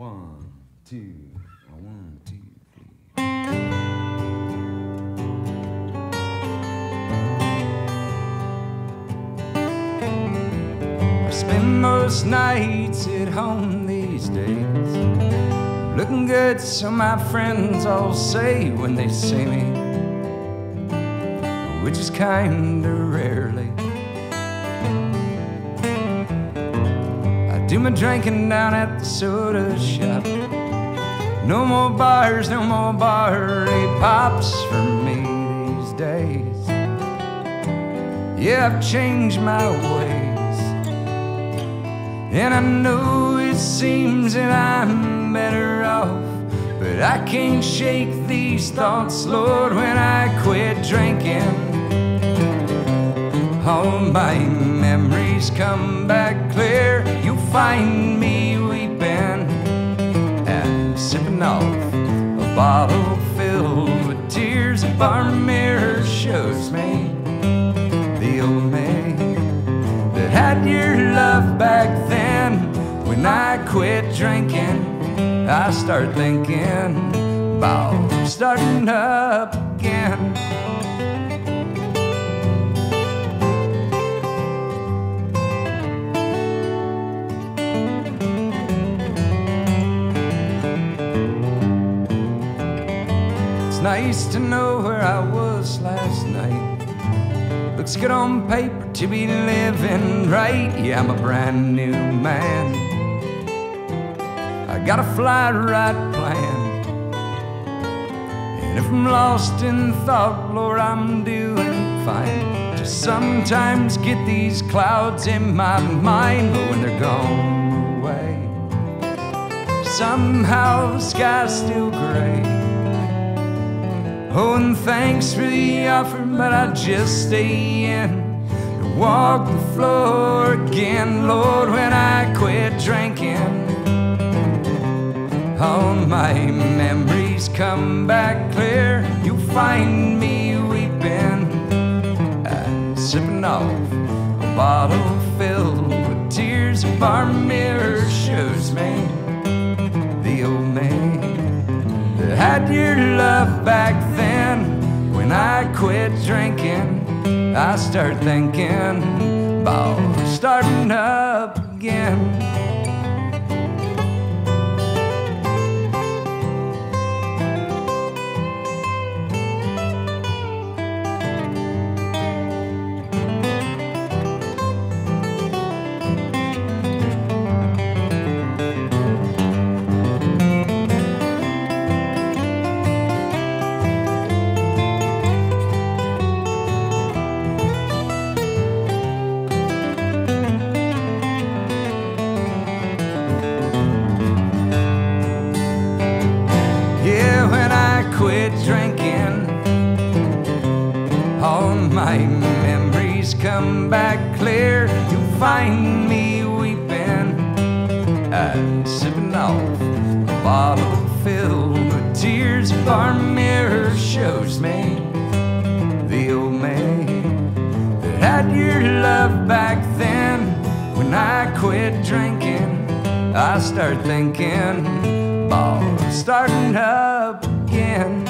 One, two, uh, one, two, three. I spend most nights at home these days. Looking good, so my friends all say when they see me, which is kinda rarely. Do my drinking down at the soda shop. No more bars, no more barley pops for me these days. Yeah, I've changed my ways. And I know it seems that I'm better off. But I can't shake these thoughts, Lord, when I quit drinking. All my memories come back clear. Find me weeping and sipping off a bottle filled with tears. A bar mirror shows me the old me that had your love back then. When I quit drinking, I start thinking about starting up again. Nice to know where I was last night. Looks good on paper to be living right. Yeah, I'm a brand new man. I got a fly right plan. And if I'm lost in thought, Lord, I'm doing fine. Just sometimes get these clouds in my mind, but when they're gone away, somehow the sky's still gray. Oh, and thanks for the offer, but I just stay in and walk the floor again, Lord, when I quit drinking. All my memories come back clear. You'll find me weeping and sipping off a bottle filled with tears. A bar mirror shows me the old man that had your love back. When I quit drinking, I start thinking about starting up again. Come back clear. You'll find me weeping and sipping off a bottle filled with tears. Bar mirror shows me the old man that had your love back then. When I quit drinking, I start thinking about starting up again.